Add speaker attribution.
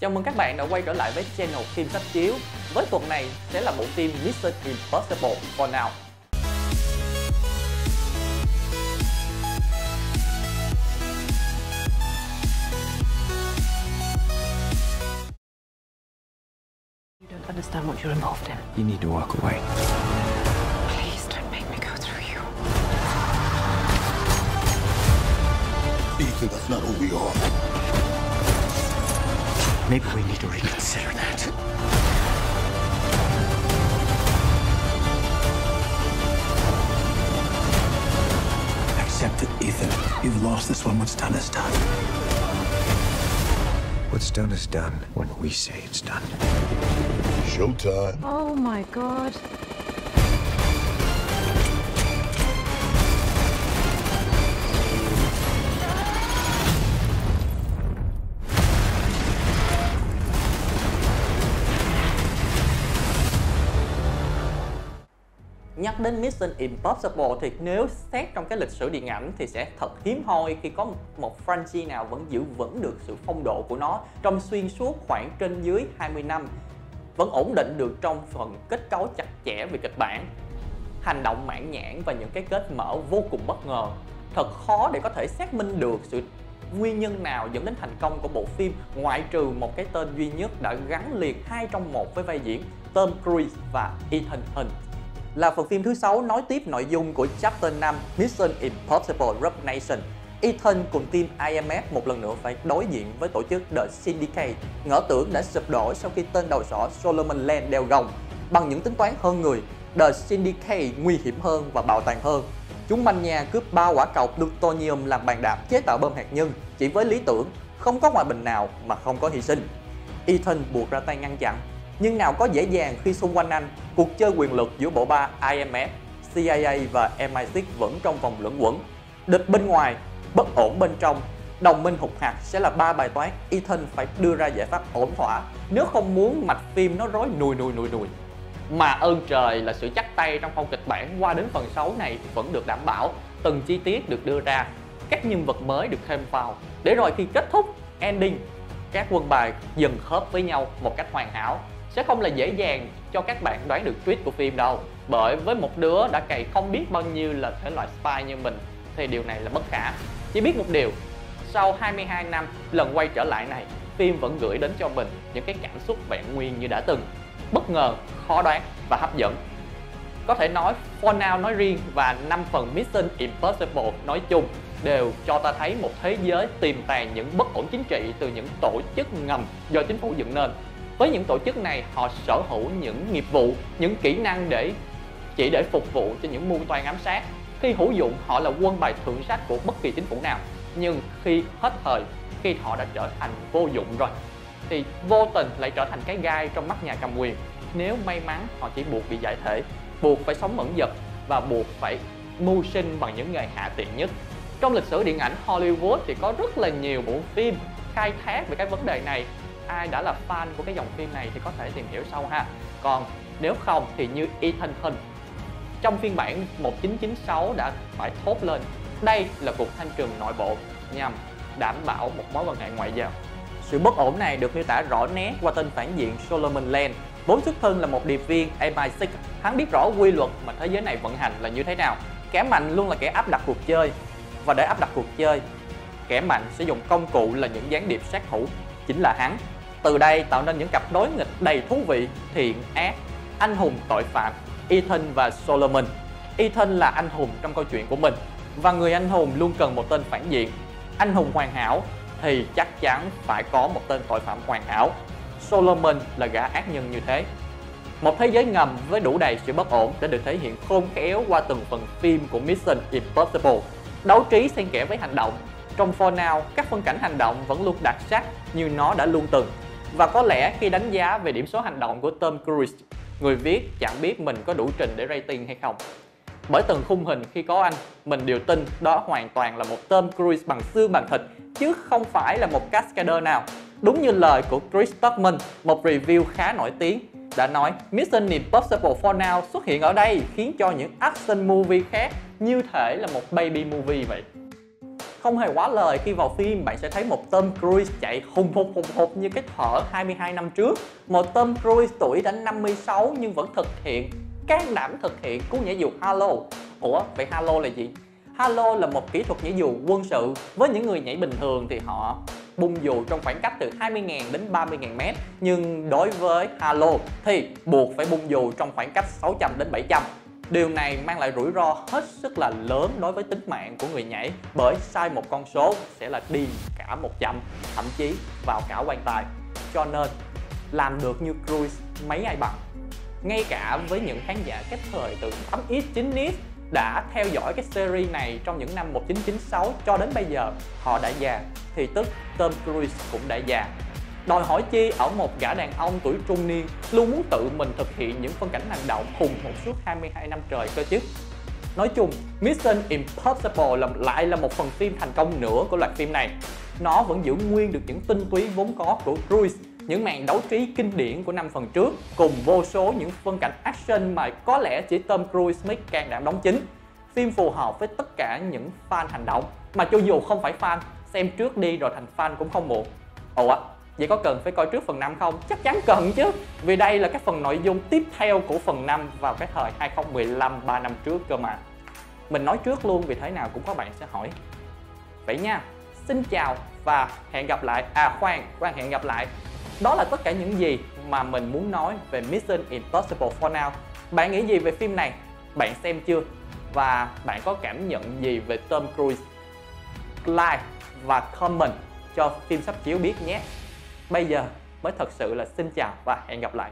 Speaker 1: Chào mừng các bạn đã quay trở lại với channel phim sách chiếu. Với tuần này sẽ là bộ phim Mission Impossible For Now.
Speaker 2: You don't understand what you're involved in.
Speaker 3: You need to walk away.
Speaker 2: Please don't make me go through you.
Speaker 4: Ethan, that's not who we are.
Speaker 3: Maybe we need to reconsider that.
Speaker 4: Accept it, Ethan. You've lost this one. What's done is done.
Speaker 3: What's done is done when we say it's done.
Speaker 4: Showtime.
Speaker 2: Oh my god.
Speaker 1: Nhắc đến Mission Impossible thì nếu xét trong cái lịch sử điện ảnh thì sẽ thật hiếm hoi khi có một franchise nào vẫn giữ vững được sự phong độ của nó trong xuyên suốt khoảng trên dưới 20 năm, vẫn ổn định được trong phần kết cấu chặt chẽ về kịch bản, hành động mãn nhãn và những cái kết mở vô cùng bất ngờ. Thật khó để có thể xác minh được sự nguyên nhân nào dẫn đến thành công của bộ phim, ngoại trừ một cái tên duy nhất đã gắn liền hai trong một với vai diễn, Tom Cruise và Ethan Hunt là phần phim thứ sáu nói tiếp nội dung của Chapter 5 Mission Impossible Rogue Nation. Ethan cùng team IMF một lần nữa phải đối diện với tổ chức The Syndicate, ngỡ tưởng đã sụp đổ sau khi tên đầu sỏ Solomon Land đeo gồng. Bằng những tính toán hơn người, The Syndicate nguy hiểm hơn và bạo tàn hơn. Chúng manh nhà cướp ba quả cầu plutonium làm bàn đạp chế tạo bom hạt nhân chỉ với lý tưởng không có ngoại bình nào mà không có hy sinh. Ethan buộc ra tay ngăn chặn nhưng nào có dễ dàng khi xung quanh anh, cuộc chơi quyền lực giữa bộ ba IMF, CIA và MI6 vẫn trong vòng luẩn quẩn. Địch bên ngoài, bất ổn bên trong, đồng minh hụt hạt sẽ là ba bài toán Ethan phải đưa ra giải pháp ổn thỏa nếu không muốn mạch phim nó rối nùi nùi nùi nùi. Mà ơn trời là sự chắc tay trong phong kịch bản qua đến phần 6 này vẫn được đảm bảo, từng chi tiết được đưa ra, các nhân vật mới được thêm vào, để rồi khi kết thúc, ending, các quân bài dần khớp với nhau một cách hoàn hảo sẽ không là dễ dàng cho các bạn đoán được twist của phim đâu. Bởi với một đứa đã cày không biết bao nhiêu là thể loại spy như mình, thì điều này là bất khả. Chỉ biết một điều, sau 22 năm lần quay trở lại này, phim vẫn gửi đến cho mình những cái cảm xúc vẹn nguyên như đã từng. Bất ngờ, khó đoán và hấp dẫn. Có thể nói, For Now nói riêng và 5 phần Mission Impossible nói chung đều cho ta thấy một thế giới tiềm tàng những bất ổn chính trị từ những tổ chức ngầm do chính phủ dựng nên với những tổ chức này, họ sở hữu những nghiệp vụ, những kỹ năng để, chỉ để phục vụ cho những mưu toan ám sát. Khi hữu dụng, họ là quân bài thượng sách của bất kỳ chính phủ nào. Nhưng khi hết thời, khi họ đã trở thành vô dụng rồi, thì vô tình lại trở thành cái gai trong mắt nhà cầm quyền. Nếu may mắn, họ chỉ buộc bị giải thể, buộc phải sống mẫn dật và buộc phải mưu sinh bằng những nghề hạ tiện nhất. Trong lịch sử điện ảnh Hollywood thì có rất là nhiều bộ phim khai thác về cái vấn đề này ai đã là fan của cái dòng phim này thì có thể tìm hiểu sau ha. Còn nếu không thì như Ethan Hunt, trong phiên bản 1996 đã phải thốt lên, đây là cuộc thanh trừng nội bộ nhằm đảm bảo một mối quan hệ ngoại giao. Sự bất ổn này được miêu tả rõ nét qua tên phản diện Solomon Land, vốn xuất thân là một điệp viên MI6 hắn biết rõ quy luật mà thế giới này vận hành là như thế nào. Kẻ mạnh luôn là kẻ áp đặt cuộc chơi, và để áp đặt cuộc chơi, kẻ mạnh sẽ dùng công cụ là những gián điệp sát thủ, chính là hắn từ đây tạo nên những cặp đối nghịch đầy thú vị, thiện, ác, anh hùng, tội phạm, Ethan và Solomon. Ethan là anh hùng trong câu chuyện của mình và người anh hùng luôn cần một tên phản diện. Anh hùng hoàn hảo thì chắc chắn phải có một tên tội phạm hoàn hảo. Solomon là gã ác nhân như thế. Một thế giới ngầm với đủ đầy sự bất ổn đã được thể hiện khôn khéo qua từng phần phim của Mission Impossible. Đấu trí xen kẽ với hành động. Trong For Now, các phân cảnh hành động vẫn luôn đặc sắc như nó đã luôn từng và có lẽ khi đánh giá về điểm số hành động của Tom Cruise, người viết chẳng biết mình có đủ trình để rating hay không. Bởi từng khung hình khi có anh, mình đều tin đó hoàn toàn là một Tom Cruise bằng xương bằng thịt, chứ không phải là một cascader nào. Đúng như lời của Chris Tuckman, một review khá nổi tiếng, đã nói Mission Impossible For Now xuất hiện ở đây khiến cho những action movie khác như thể là một baby movie vậy không hề quá lời khi vào phim, bạn sẽ thấy một Tom Cruise chạy hùng hục hùng hục như cái thở 22 năm trước. Một Tom Cruise tuổi đã 56 nhưng vẫn thực hiện can đảm thực hiện cú nhảy dù Halo. Ủa, vậy Halo là gì? Halo là một kỹ thuật nhảy dù quân sự. Với những người nhảy bình thường thì họ bung dù trong khoảng cách từ 20.000 đến 30.000 mét. Nhưng đối với Halo thì buộc phải bung dù trong khoảng cách 600 đến 700 Điều này mang lại rủi ro hết sức là lớn đối với tính mạng của người nhảy bởi sai một con số sẽ là đi cả 100 thậm chí vào cả quan tài. Cho nên làm được như Cruise mấy ai bằng? Ngay cả với những khán giả cách thời từ 8X, 9X đã theo dõi cái series này trong những năm 1996 cho đến bây giờ họ đã già thì tức Tom Cruise cũng đã già đòi hỏi chi ở một gã đàn ông tuổi trung niên luôn muốn tự mình thực hiện những phân cảnh hành động hùng một suốt 22 năm trời cơ chứ Nói chung, Mission Impossible là, lại là một phần phim thành công nữa của loạt phim này. Nó vẫn giữ nguyên được những tinh túy vốn có của Cruise, những màn đấu trí kinh điển của năm phần trước, cùng vô số những phân cảnh action mà có lẽ chỉ Tom Cruise mới càng đảm đóng chính. Phim phù hợp với tất cả những fan hành động, mà cho dù không phải fan, xem trước đi rồi thành fan cũng không muộn. Ủa, Vậy có cần phải coi trước phần 5 không? Chắc chắn cần chứ Vì đây là cái phần nội dung tiếp theo của phần 5 vào cái thời 2015 3 năm trước cơ mà Mình nói trước luôn vì thế nào cũng có bạn sẽ hỏi Vậy nha Xin chào và hẹn gặp lại À khoan, khoan hẹn gặp lại Đó là tất cả những gì mà mình muốn nói về Mission Impossible for now Bạn nghĩ gì về phim này? Bạn xem chưa? Và bạn có cảm nhận gì về Tom Cruise? Like và comment cho phim sắp chiếu biết nhé Bây giờ mới thật sự là xin chào và hẹn gặp lại.